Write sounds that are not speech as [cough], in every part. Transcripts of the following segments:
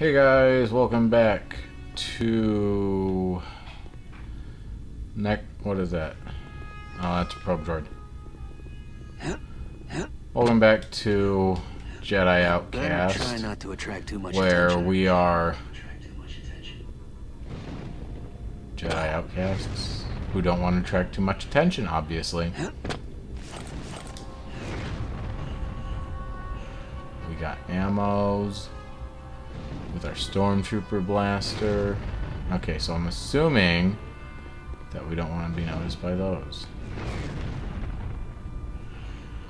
Hey guys, welcome back to neck. What is that? Oh, that's a probe droid. Welcome back to Jedi Outcast, not to attract too much where attention. we are Jedi Outcasts who don't want to attract too much attention, obviously. We got ammos with our Stormtrooper blaster. Okay, so I'm assuming that we don't want to be noticed by those.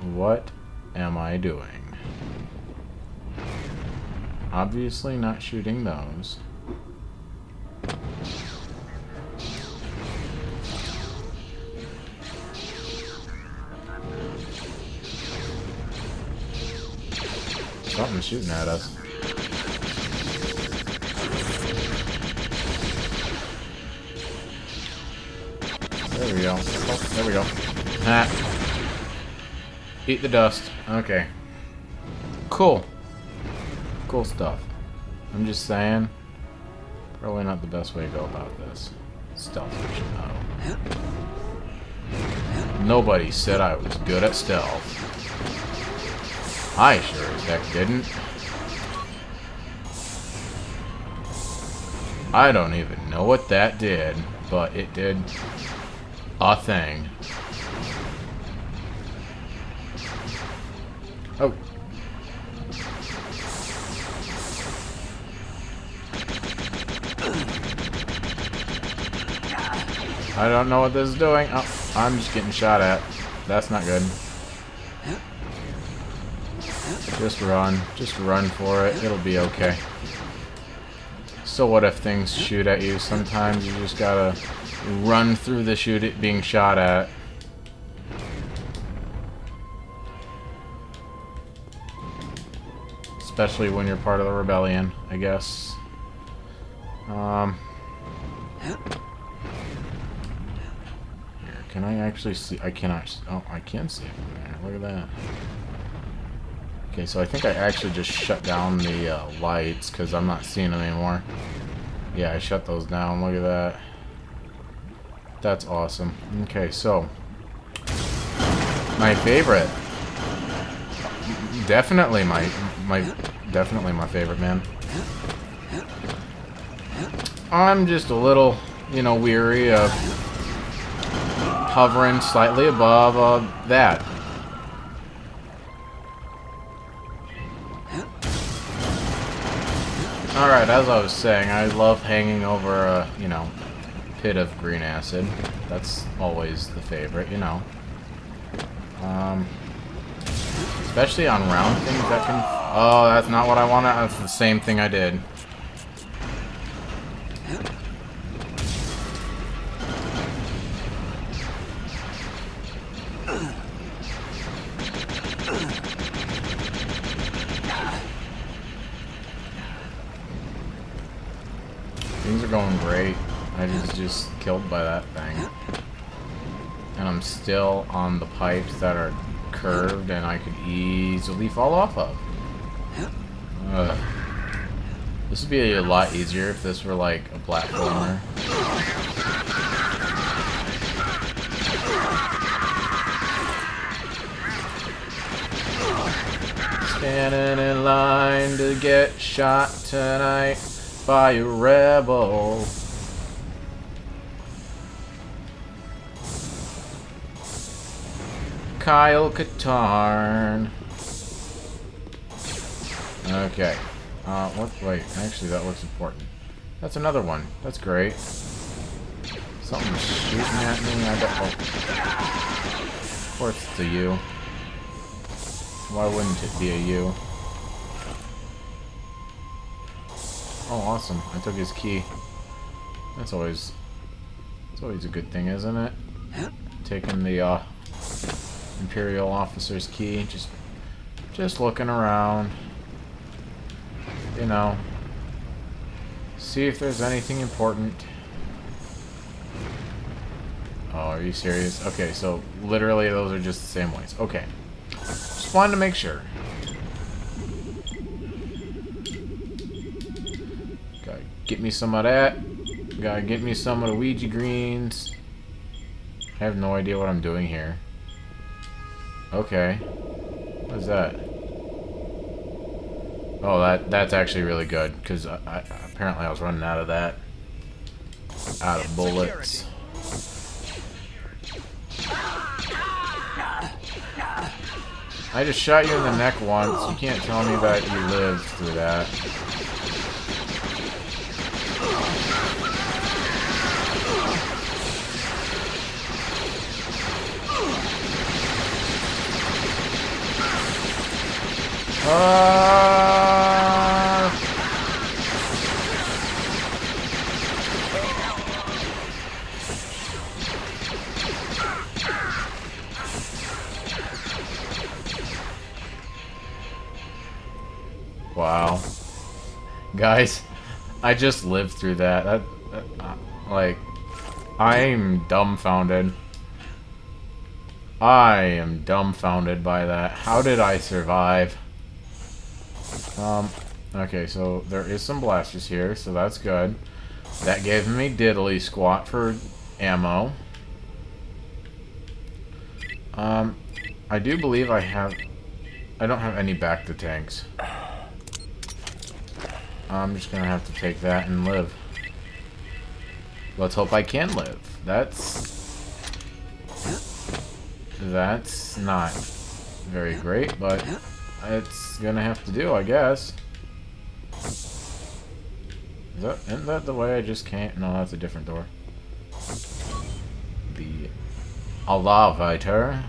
What am I doing? Obviously not shooting those. Something's shooting at us. There we go. Oh, there we go. Ha. Eat the dust. Okay. Cool. Cool stuff. I'm just saying. Probably not the best way to go about this. Stealth though. Nobody said I was good at stealth. I sure as heck didn't. I don't even know what that did, but it did a thing. Oh. I don't know what this is doing. Oh, I'm just getting shot at. That's not good. Just run. Just run for it. It'll be okay. So what if things shoot at you? Sometimes you just gotta run through the shoot it being shot at. Especially when you're part of the rebellion, I guess. Um... Here, can I actually see? I cannot. Oh, I can see it from there. Look at that. Okay, so I think I actually just shut down the uh, lights because I'm not seeing them anymore. Yeah, I shut those down. Look at that. That's awesome. Okay, so my favorite, definitely my my definitely my favorite man. I'm just a little, you know, weary of hovering slightly above uh, that. Alright, as I was saying, I love hanging over a, you know, pit of green acid. That's always the favorite, you know. Um, especially on round things that can... Oh, that's not what I wanted. That's the same thing I did. Things are going great. I was just killed by that thing. And I'm still on the pipes that are curved and I could easily fall off of. Ugh. This would be a lot easier if this were like a platformer. Standing in line to get shot tonight by a rebel. Kyle Katarn. Okay. Uh, what? Wait, actually, that looks important. That's another one. That's great. Something's shooting at me. I don't. Oh. Of course, it's. Why wouldn't it be a U? Oh, awesome. I took his key. That's always... It's always a good thing, isn't it? Taking the, uh... Imperial officer's key. Just... Just looking around. You know. See if there's anything important. Oh, are you serious? Okay, so literally those are just the same ways. Okay. Just wanted to make sure. Get me some of that. Gotta get me some of the Ouija greens. I have no idea what I'm doing here. Okay. What is that? Oh, that that's actually really good, because I, I, apparently I was running out of that. Out of bullets. I just shot you in the neck once. You can't tell me that you lived through that. Uh... Wow. Guys, I just lived through that. that, uh, like, I'm dumbfounded. I am dumbfounded by that. How did I survive? Um, okay, so there is some blasters here, so that's good. That gave me diddly squat for ammo. Um, I do believe I have... I don't have any bacta tanks. I'm just gonna have to take that and live. Let's hope I can live. That's... That's not very great, but it's gonna have to do, I guess. Is that, isn't that the way I just can't? No, that's a different door. The elevator.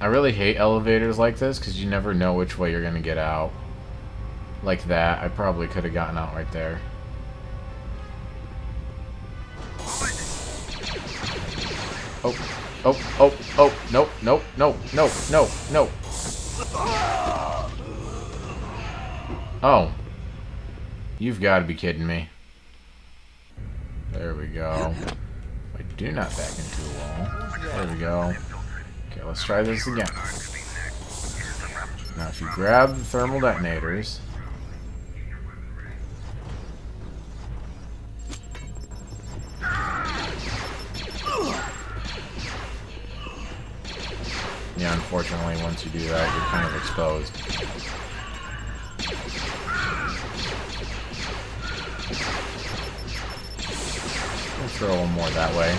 I really hate elevators like this because you never know which way you're gonna get out. Like that, I probably could have gotten out right there. Oh. Oh, oh, oh, nope, nope, nope, nope, nope, nope. Oh. You've got to be kidding me. There we go. I do not back into a wall. There we go. Okay, let's try this again. Now, if you grab the thermal detonators... Yeah, unfortunately, once you do that, you're kind of exposed. We'll throw one more that way.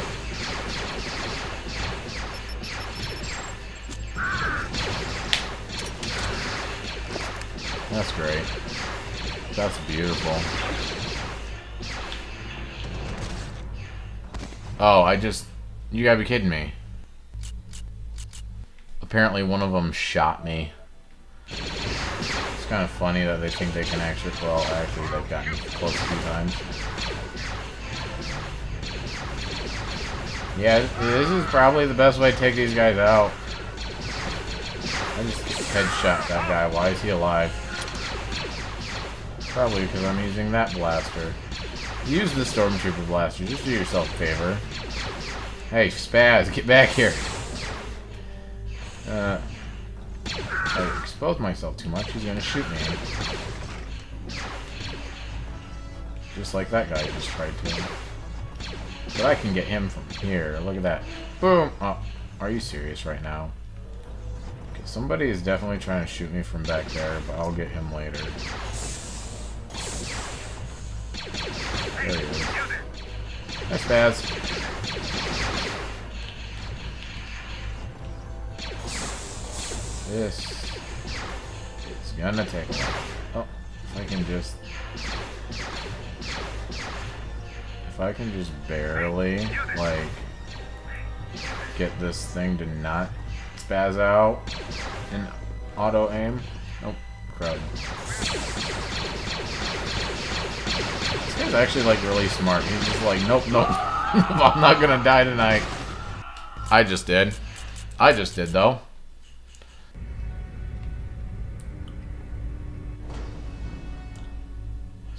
That's great. That's beautiful. Oh, I just... You gotta be kidding me. Apparently one of them shot me. It's kind of funny that they think they can actually, well, actually they've gotten close a few times. Yeah, this is probably the best way to take these guys out. I just headshot that guy. Why is he alive? Probably because I'm using that blaster. Use the Stormtrooper blaster. Just do yourself a favor. Hey, Spaz, get back here. Uh, I exposed myself too much, he's gonna shoot me. Just like that guy just tried to. But I can get him from here. Look at that. Boom! Oh, are you serious right now? Okay, somebody is definitely trying to shoot me from back there, but I'll get him later. There he is. That's Baz. This is gonna take. Oh, if I can just... If I can just barely, like, get this thing to not spaz out and auto-aim. Nope, crud. This guy's actually, like, really smart. He's just like, nope, nope. [laughs] I'm not gonna die tonight. I just did. I just did, though.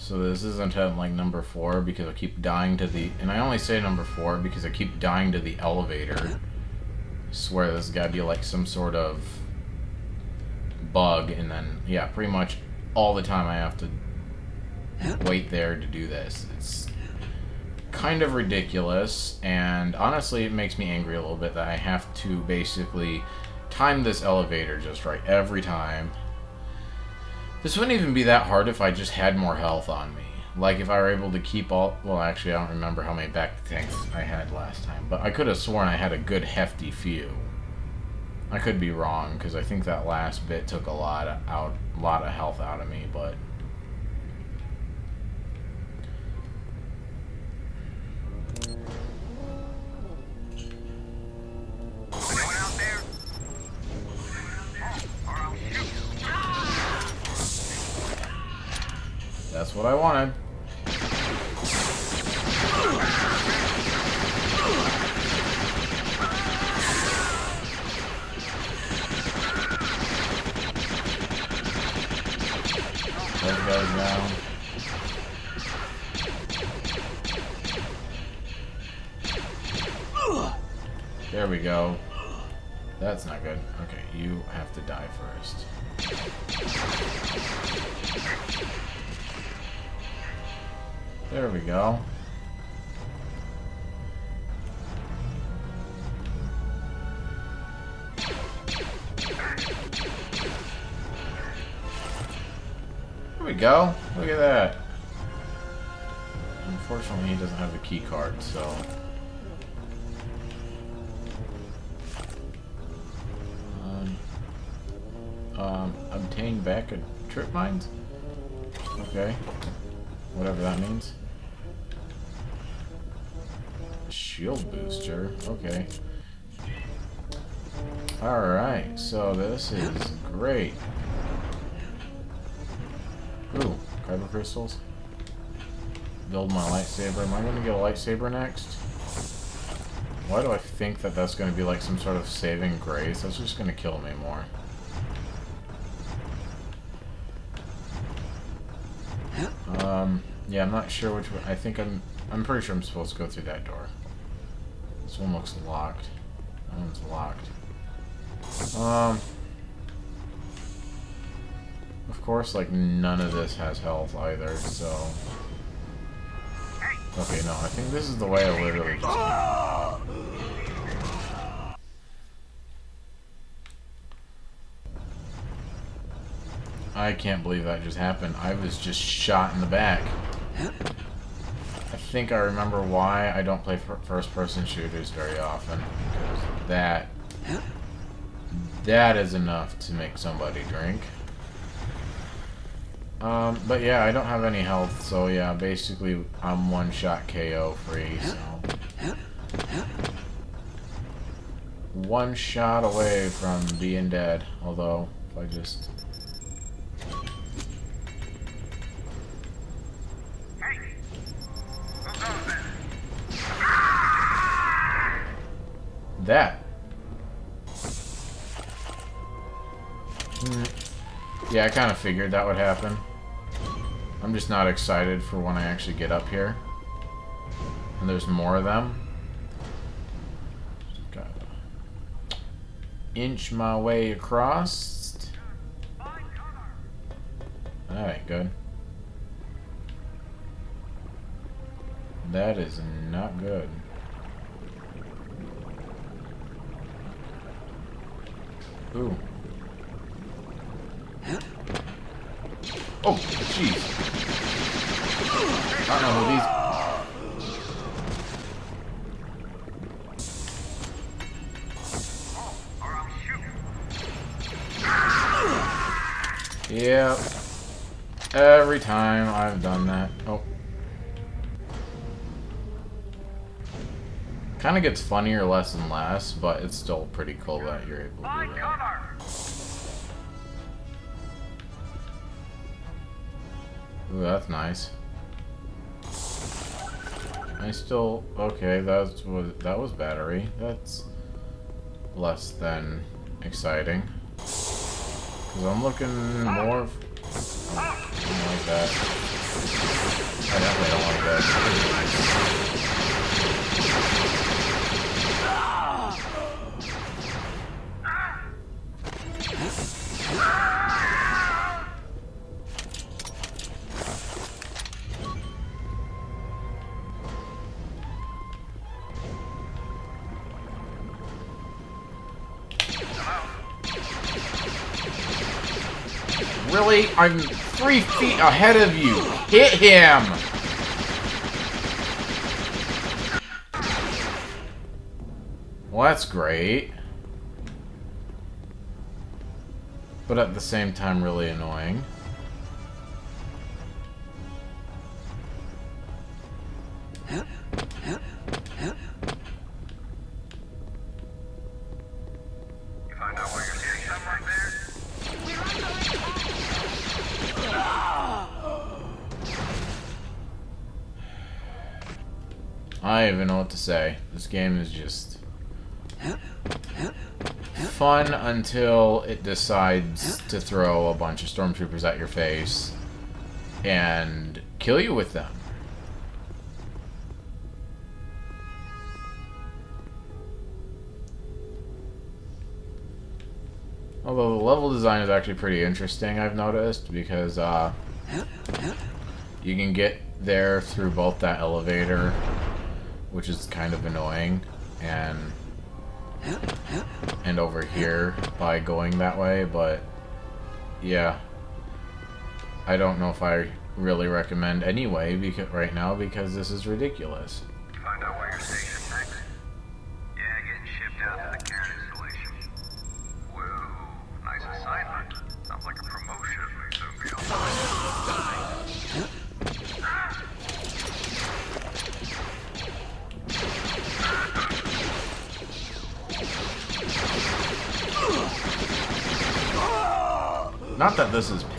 So this isn't like number four because I keep dying to the, and I only say number four because I keep dying to the elevator. I swear this has got to be like some sort of bug, and then yeah, pretty much all the time I have to wait there to do this. It's kind of ridiculous, and honestly, it makes me angry a little bit that I have to basically time this elevator just right every time. This wouldn't even be that hard if I just had more health on me. Like if I were able to keep all... Well, actually, I don't remember how many bacta tanks I had last time. But I could have sworn I had a good hefty few. I could be wrong, because I think that last bit took a lot of, out, lot of health out of me, but... what I wanted. There we go. Look at that. Unfortunately, he doesn't have the key card, so... Um, um, obtain bacta trip mines? Okay. Whatever that means. Shield booster. Okay. Alright, so this is great. Kyber crystals. Build my lightsaber. Am I going to get a lightsaber next? Why do I think that that's going to be like some sort of saving grace? That's just going to kill me more. Um, yeah, I'm not sure which one. I think I'm, I'm pretty sure I'm supposed to go through that door. This one looks locked. That one's locked. Um, of course, like, none of this has health either, so... Okay, no, I think this is the way I literally just... I can't believe that just happened. I was just shot in the back. I think I remember why I don't play first-person shooters very often. That... That is enough to make somebody drink. Um, but yeah, I don't have any health, so yeah, basically I'm one-shot KO free, so... One shot away from being dead, although, if I just... That. Yeah, I kind of figured that would happen. I'm just not excited for when I actually get up here. And there's more of them. Got inch my way across. Alright, good. That is not good. Ooh. Oh, jeez. I don't know who these... Yep. Every time I've done that. Oh. Kind of gets funnier less and less, but it's still pretty cool that you're able to do that. Ooh, that's nice. I still okay. That was that was battery. That's less than exciting. Cause I'm looking more. Like that. I definitely don't like that. I'm three feet ahead of you. Hit him! Well, that's great. But at the same time, really annoying. This game is just fun until it decides to throw a bunch of stormtroopers at your face and kill you with them. Although the level design is actually pretty interesting, I've noticed, because uh, you can get there through both that elevator which is kind of annoying, and and over here by going that way, but yeah. I don't know if I really recommend anyway because right now because this is ridiculous.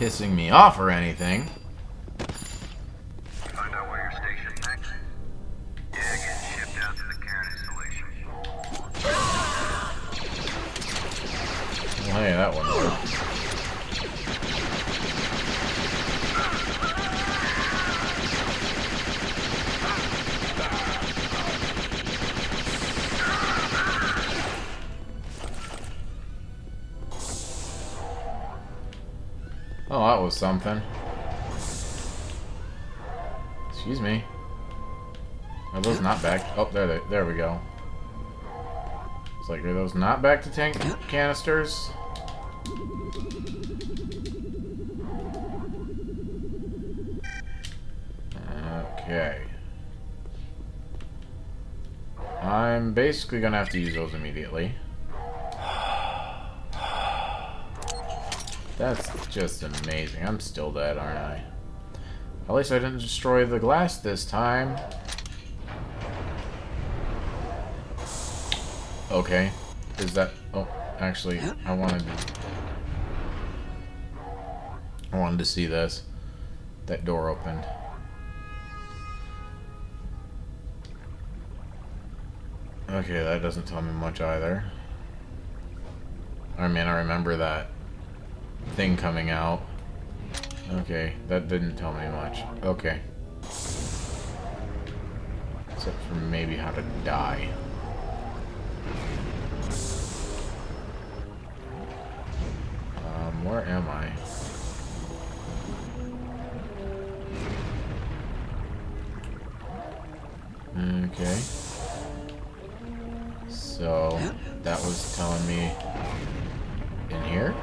Pissing me off or anything. Something. Excuse me. Are those not back? Oh, there, they, there we go. It's like, are those not bacta tank canisters? Okay. I'm basically gonna have to use those immediately. That's just amazing. I'm still dead, aren't I? At least I didn't destroy the glass this time. Okay. Is that... Oh, actually, I wanted to... I wanted to see this. That door opened. Okay, that doesn't tell me much either. I mean, I remember that thing coming out. Okay, that didn't tell me much. Okay. Except for maybe how to die. Um, where am I? Okay. So, that was telling me in here?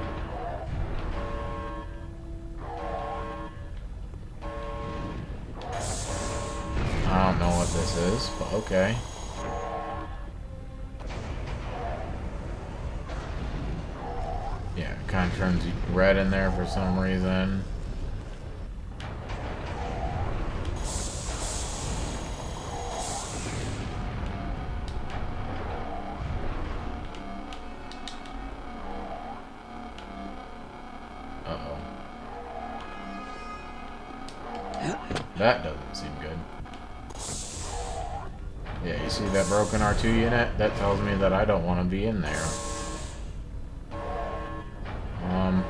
Okay. Yeah, it kind of turns red in there for some reason. Uh-oh. That doesn't seem good. Yeah, you see that broken R2 unit? That tells me that I don't want to be in there. Um,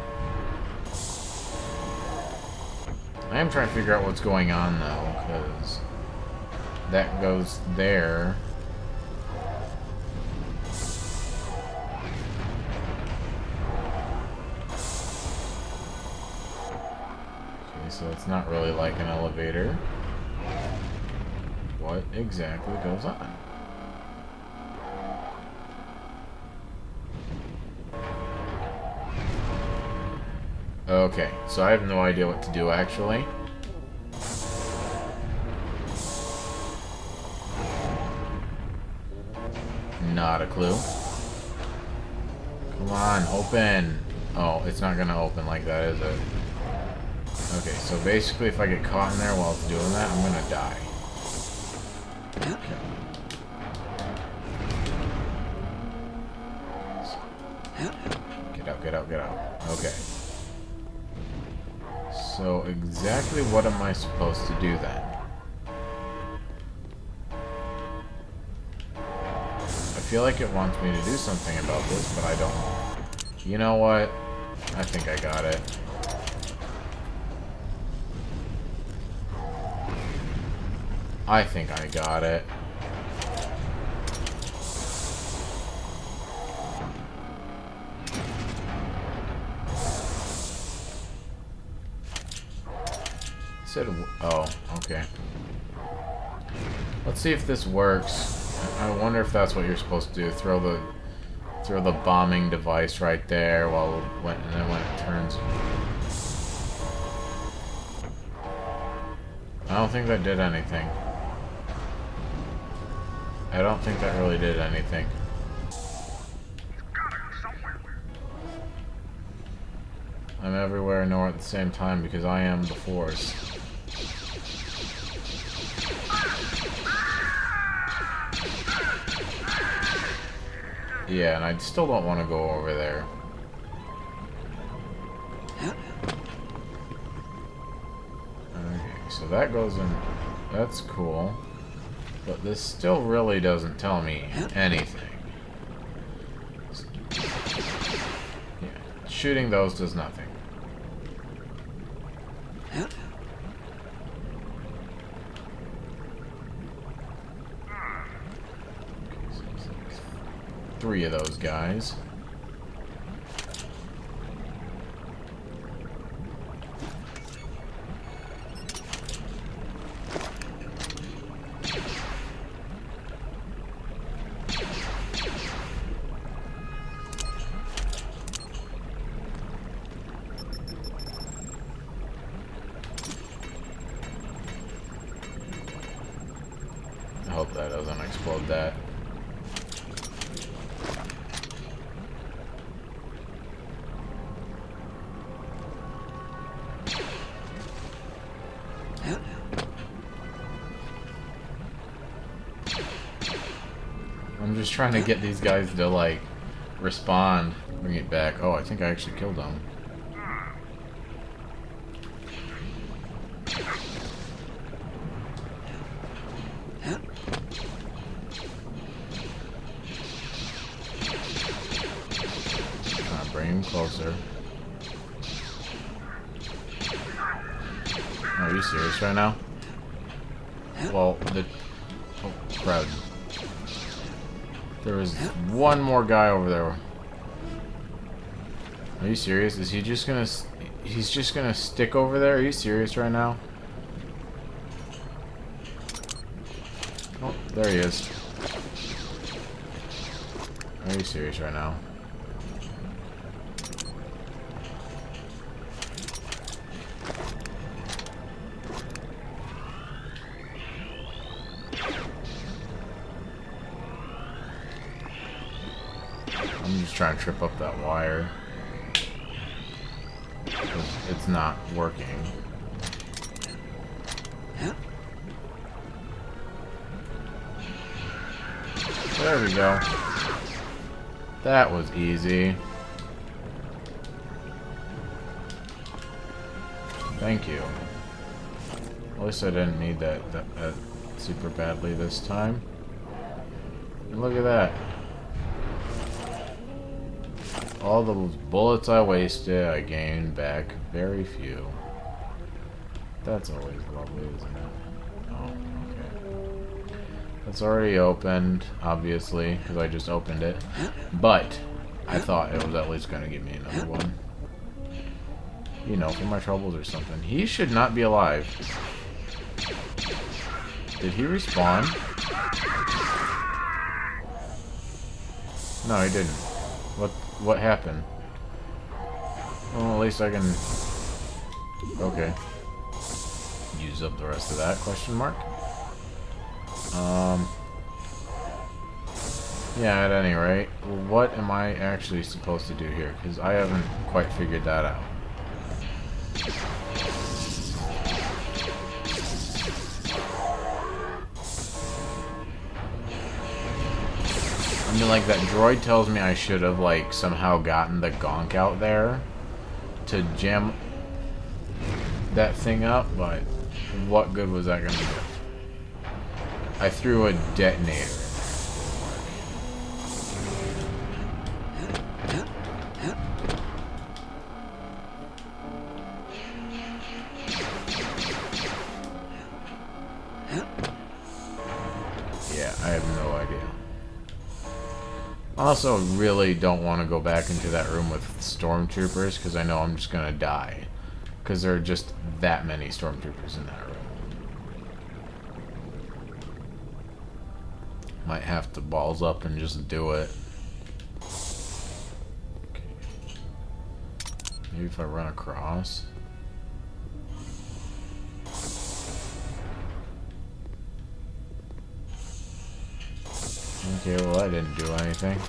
I am trying to figure out what's going on, though, because that goes there. Okay, so it's not really like an elevator what exactly goes on. Okay, so I have no idea what to do, actually. Not a clue. Come on, open! Oh, it's not gonna open like that, is it? Okay, so basically if I get caught in there while it's doing that, I'm gonna die. Get out, get out, get out. Okay. So exactly what am I supposed to do then? I feel like it wants me to do something about this, but I don't. You know what? I think I got it. I think I got it. Okay. Let's see if this works. I wonder if that's what you're supposed to do. Throw the throw the bombing device right there while when and then when it turns. I don't think that did anything. I don't think that really did anything. I'm everywhere nowhere at the same time because I am the Force. Yeah, and I still don't want to go over there. Okay, so that goes in... That's cool. But this still really doesn't tell me anything. Yeah, shooting those does nothing. Three of those guys. I'm just trying to get these guys to, like, respond. Bring it back. Oh, I think I actually killed them. Guy over there. Are you serious? Is he just gonna... He's just gonna stick over there? Are you serious right now? Oh, there he is. Are you serious right now? I'm just trying to trip up that wire. It's not working. There we go. That was easy. Thank you. At least I didn't need that, that, that super badly this time. And look at that. All the bullets I wasted, I gained back very few. That's always lovely, isn't it? Oh, okay. That's already opened, obviously, because I just opened it. But, I thought it was at least going to give me another one. You know, for my troubles or something. He should not be alive. Did he respawn? No, he didn't. What happened? Well, at least I can... Okay. Use up the rest of that, question mark. Um... Yeah, at any rate, what am I actually supposed to do here? Because I haven't quite figured that out. I mean, like, that droid tells me I should have, like, somehow gotten the gonk out there to jam that thing up, but what good was that going to do? I threw a detonator. Also really don't want to go back into that room with stormtroopers because I know I'm just going to die. Because there are just that many stormtroopers in that room. Might have to balls up and just do it. Okay. Maybe if I run across. Okay, well that didn't do anything.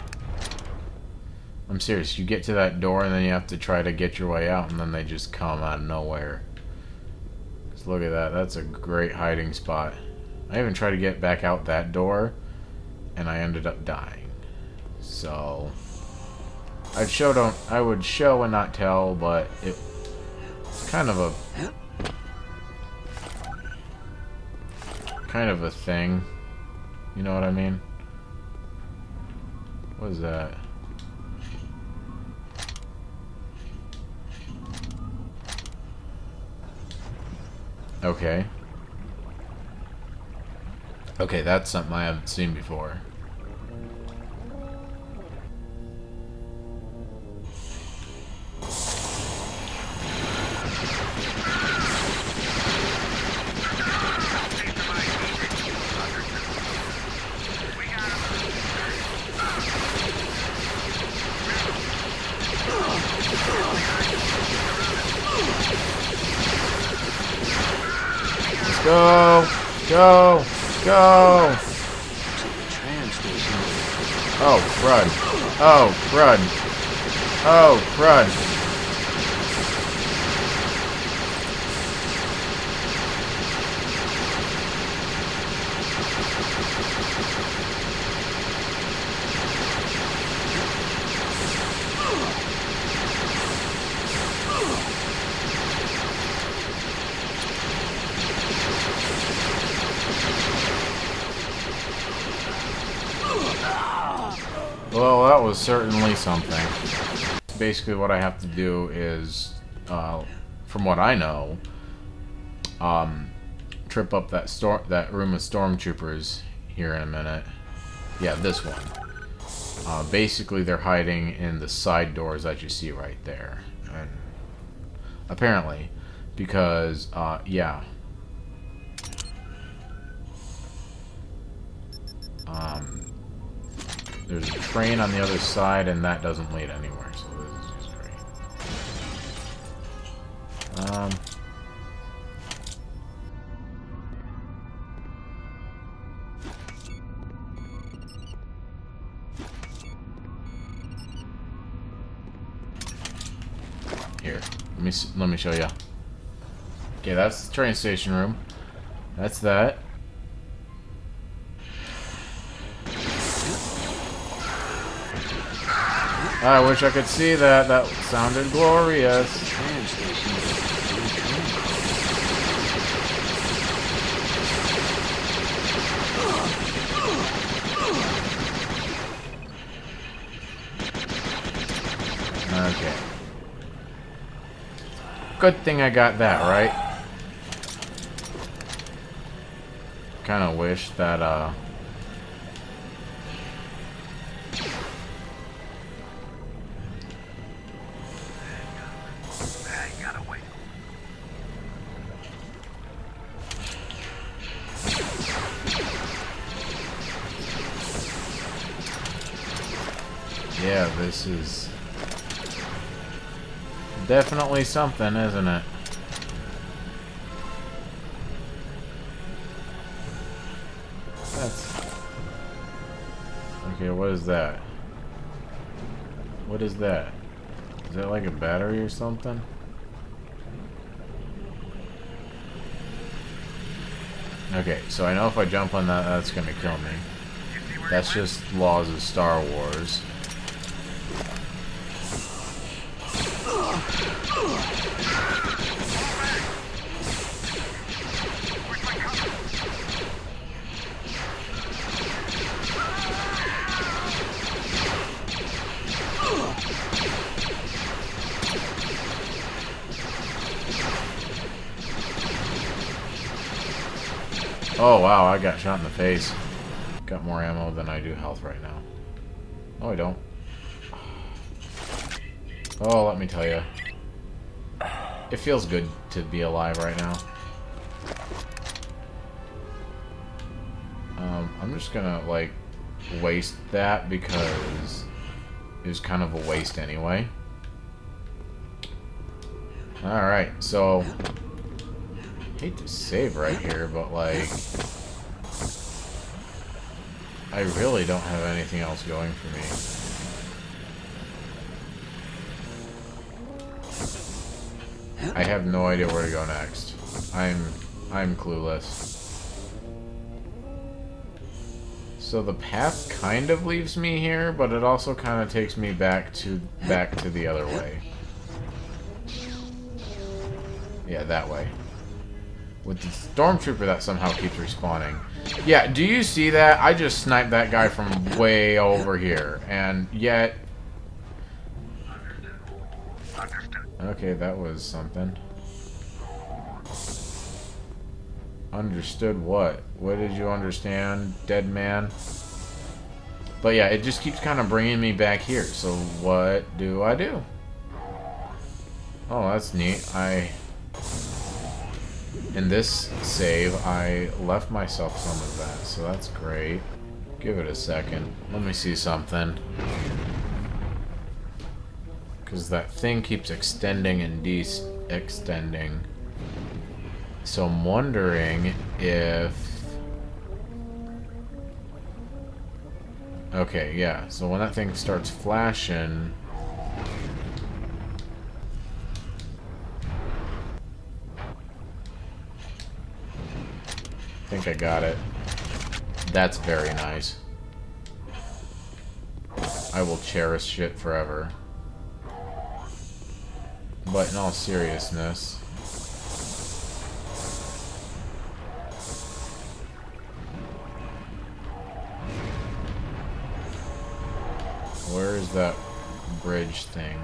I'm serious, you get to that door and then you have to try to get your way out and then they just come out of nowhere. Just look at that, that's a great hiding spot. I even tried to get back out that door and I ended up dying. So I'd show don't I would show and not tell, but it, it's kind of a kind of a thing. You know what I mean? What is that? Okay. Okay, that's something I haven't seen before. Go! Go! Go! Oh, crud. Oh, crud. Oh, crud. Well, that was certainly something. Basically, what I have to do is, uh, from what I know, um, trip up that storm that room of stormtroopers here in a minute. Yeah, this one. Uh, basically, they're hiding in the side doors that you see right there. And apparently, because, uh, yeah. There's a train on the other side, and that doesn't lead anywhere, so this is just great. Um... Here, let me let me show you. Okay, that's the train station room. That's that. I wish I could see that. That sounded glorious. Okay. Good thing I got that, right? Kind of wish that, uh... this is definitely something, isn't it? That's... Okay, what is that? What is that? Is that like a battery or something? Okay, so I know if I jump on that, that's gonna kill me. That's just laws of Star Wars. Oh wow, I got shot in the face. Got more ammo than I do health right now. No, I don't. Oh, let me tell you. It feels good to be alive right now. Um, I'm just gonna, like, waste that because it was kind of a waste anyway. Alright, so hate to save right here, but like... I really don't have anything else going for me. I have no idea where to go next. I'm... I'm clueless. So the path kind of leaves me here, but it also kind of takes me back to back to the other way. Yeah, that way with the stormtrooper that somehow keeps respawning. Yeah, do you see that? I just sniped that guy from way over here, and yet... Okay, that was something. Understood what? What did you understand, dead man? But yeah, it just keeps kind of bringing me back here. So what do I do? Oh, that's neat. I in this save, I left myself some of that, so that's great. Give it a second. Let me see something. Because that thing keeps extending and de-extending. So I'm wondering if... Okay, yeah. So when that thing starts flashing... I think I got it. That's very nice. I will cherish it forever. But in all seriousness... Where is that bridge thing?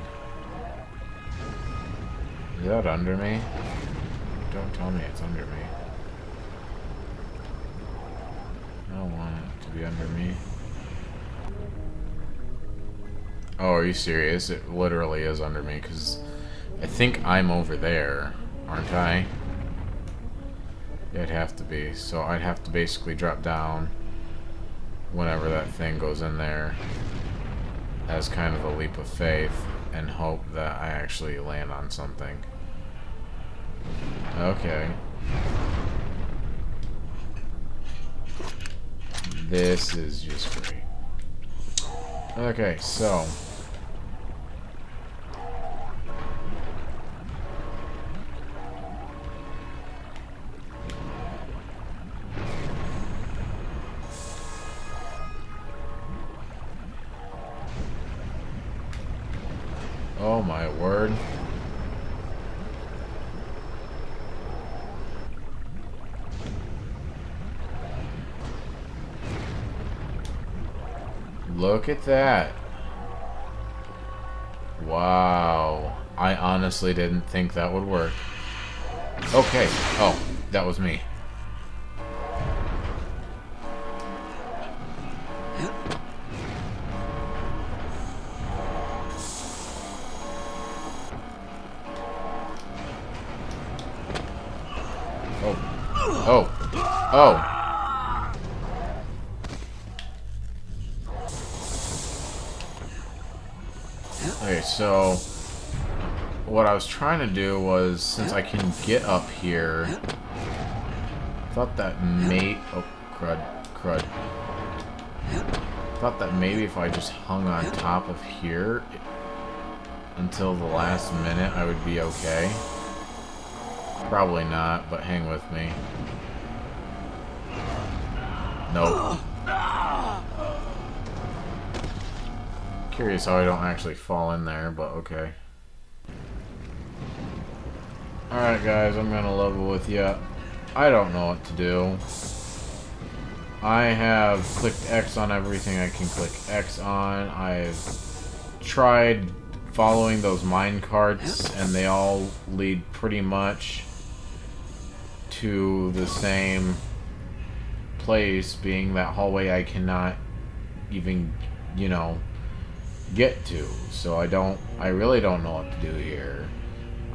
Is that under me? Don't tell me it's under me. I don't want it to be under me. Oh, are you serious? It literally is under me, because I think I'm over there, aren't I? It'd have to be. So I'd have to basically drop down whenever that thing goes in there as kind of a leap of faith and hope that I actually land on something. Okay. This is just great. Okay, so... Look at that. Wow. I honestly didn't think that would work. Okay. Oh, that was me. To do was, since I can get up here, I thought that may... Oh, crud. Crud. I thought that maybe if I just hung on top of here until the last minute, I would be okay. Probably not, but hang with me. Nope. Curious how I don't actually fall in there, but okay. Alright guys, I'm gonna level with you. I don't know what to do. I have clicked X on everything I can click X on. I've tried following those mine carts and they all lead pretty much to the same place being that hallway I cannot even, you know, get to. So I don't, I really don't know what to do here.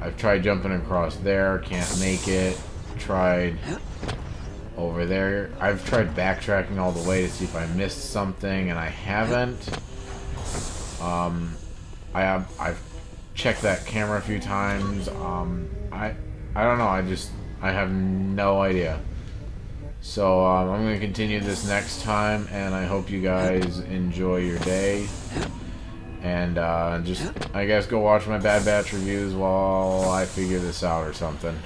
I've tried jumping across there, can't make it. Tried over there. I've tried backtracking all the way to see if I missed something, and I haven't. Um, I have, I've checked that camera a few times. Um, I, I don't know. I just, I have no idea. So um, I'm going to continue this next time, and I hope you guys enjoy your day. And uh, just, I guess, go watch my Bad Batch reviews while I figure this out or something.